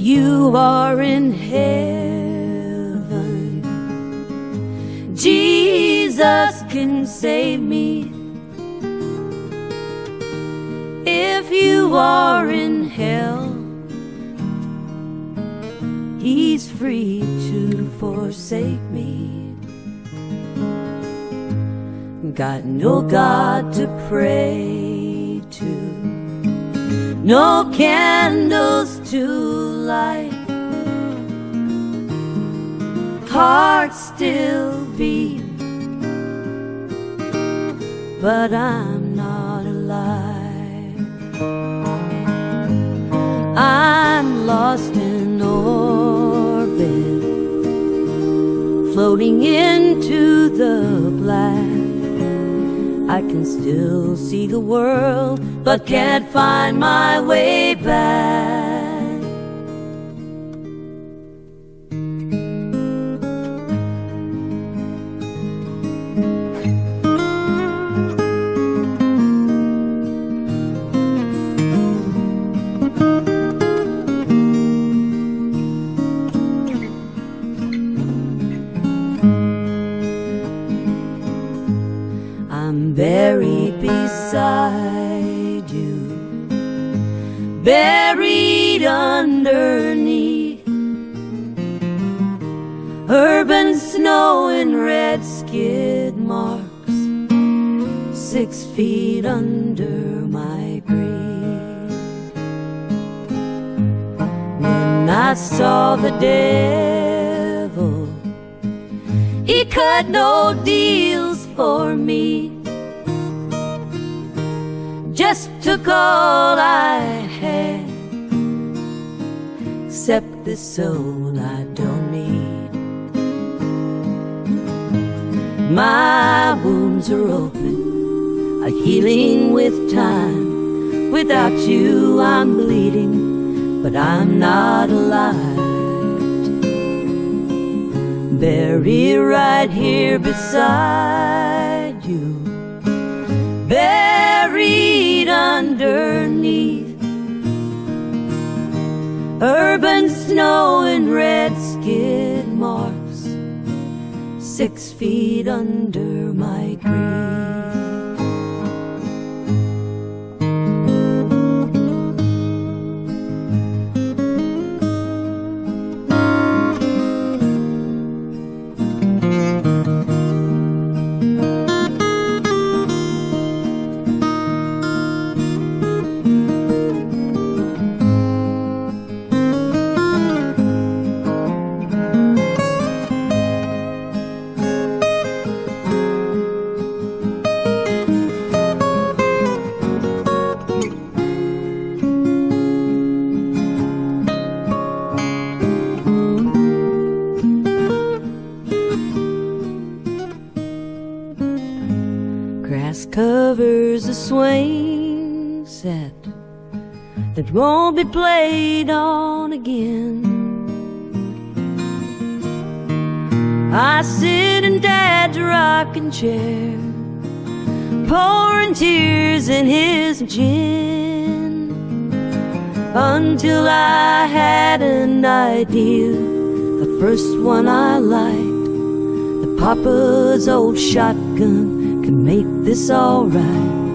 you are in heaven, Jesus can save me. If you are in hell, He's free to forsake me. Got no God to pray to, no candles to light. Heart still beat, but I'm not alive. I'm lost in orbit, floating into the. I can still see the world, but can't find my way back. Buried underneath urban snow and red skid marks, six feet under my grave. When I saw the devil, he cut no deals for me. Just took all I had, this soul I don't need. My wounds are open, a healing with time. Without you, I'm bleeding, but I'm not alive. Buried right here beside you, urban snow and red skid marks, six feet under my grave. A swing set that won't be played on again. I sit in Dad's rocking chair, pouring tears in his gin, until I had an idea, the first one I liked, the Papa's old shotgun can make this alright.